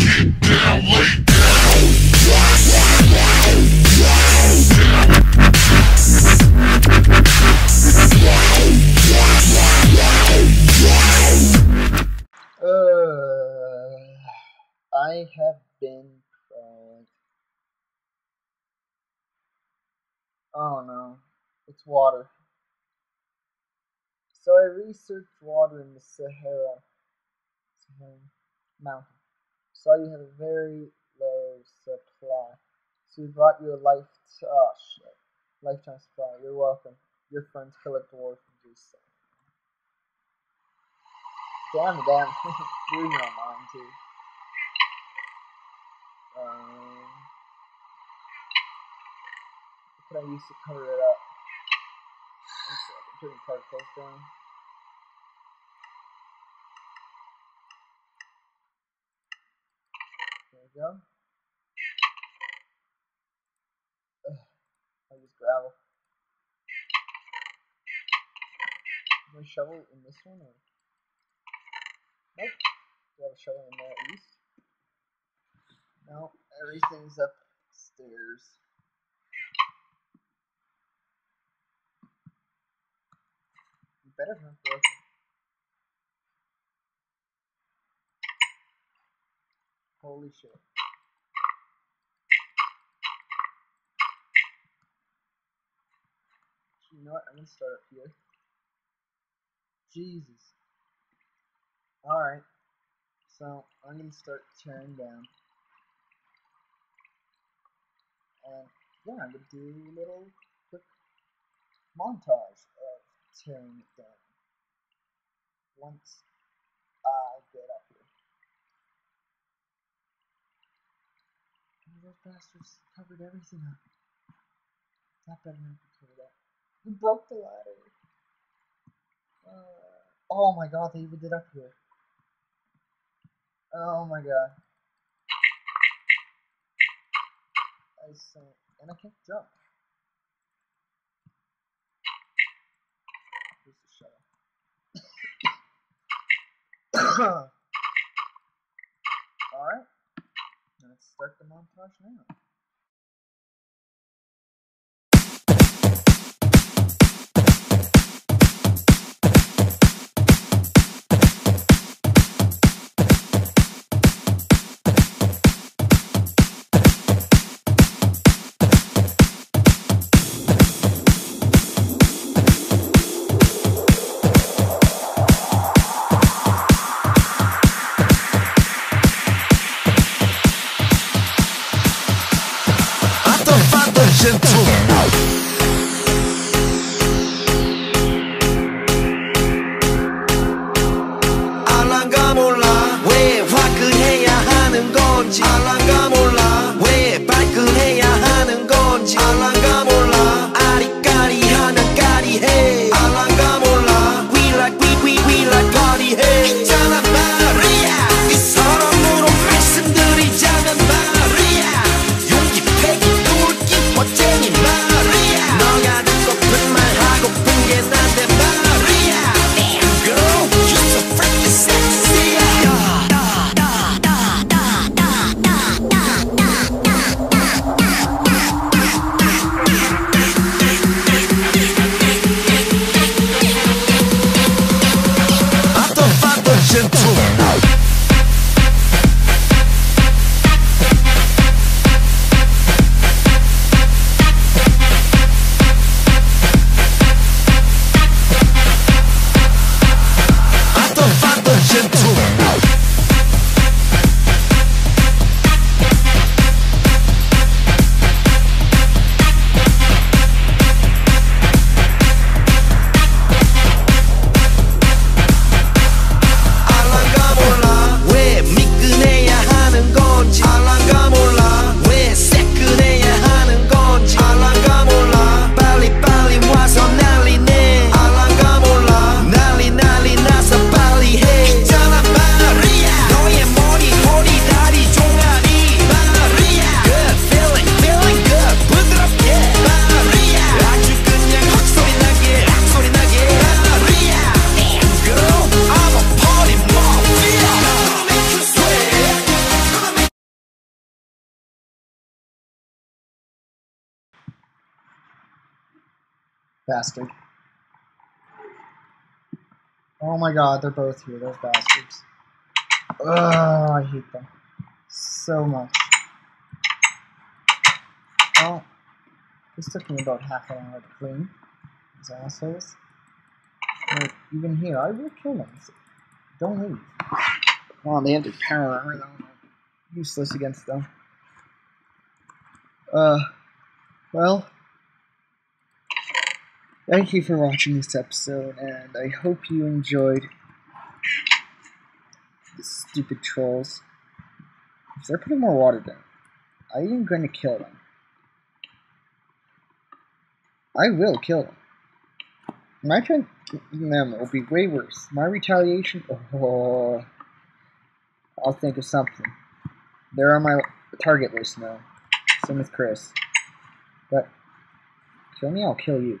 Uh, I have been. Oh no, it's water. So I researched water in the Sahara, Sahara mountain. Saw you had a very low supply. So we brought you a life oh shit. Lifetime supply. You're welcome. Your friends collect dwarf do so. Damn, damn. Losing my mind too. Um, can I use to cover it up? One second, turning particles down. We go. Ugh, I use gravel. Can I shovel in this one or? Nope. Do I have a shovel in there at least? No, everything's upstairs. Better not broken. Holy shit. You know what? I'm gonna start up here. Jesus. Alright. So, I'm gonna start tearing down. And, yeah, I'm gonna do a little quick montage of tearing it down. Once I get up bastards covered everything up. That better not be covered up. You broke the ladder. Uh, oh my god, they even did up here. Oh my god. I say, and I can't jump. Here's the shuttle. Alright. Let's start the montage now. Gentle. 알랑가 몰라 왜 화끈해야 하는 건지 알랑가 Bastard. Oh my god, they're both here, those bastards. Ugh, I hate them so much. Well, this took me about half an hour to clean. These assholes. But even here, I will kill them. Don't leave. Wow, they have their power armor though. Useless against them. Uh, well, thank you for watching this episode, and I hope you enjoyed the stupid trolls. If they're putting more water down, I am going to kill them. I will kill them. My turn them will be way worse. My retaliation, oh, I'll think of something. They're on my target list now. Same with Chris. But, kill me, I'll kill you.